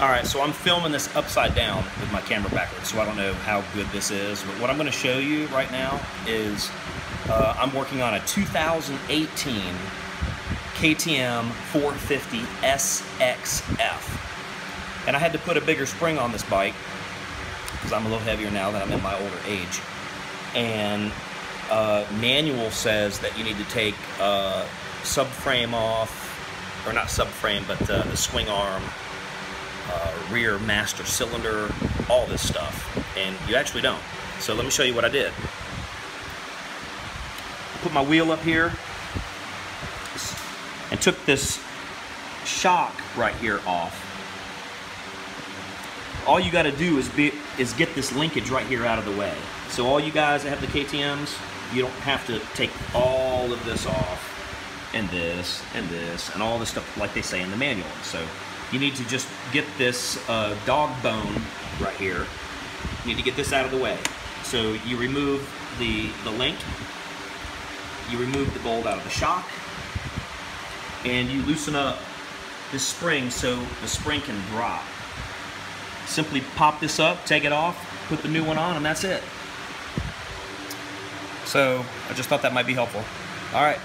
All right, so I'm filming this upside down with my camera backwards, so I don't know how good this is. But what I'm going to show you right now is uh, I'm working on a 2018 KTM 450 SXF. And I had to put a bigger spring on this bike because I'm a little heavier now that I'm in my older age. And uh, manual says that you need to take uh, subframe off, or not subframe, but uh, the swing arm, uh, rear master cylinder, all this stuff. And you actually don't. So let me show you what I did. Put my wheel up here and took this shock right here off all you got to do is be is get this linkage right here out of the way. So all you guys that have the KTM's, you don't have to take all of this off and this and this and all this stuff like they say in the manual. So you need to just get this uh, dog bone right here. You need to get this out of the way. So you remove the, the link, you remove the bolt out of the shock, and you loosen up this spring so the spring can drop. Simply pop this up, take it off, put the new one on, and that's it. So I just thought that might be helpful. All right.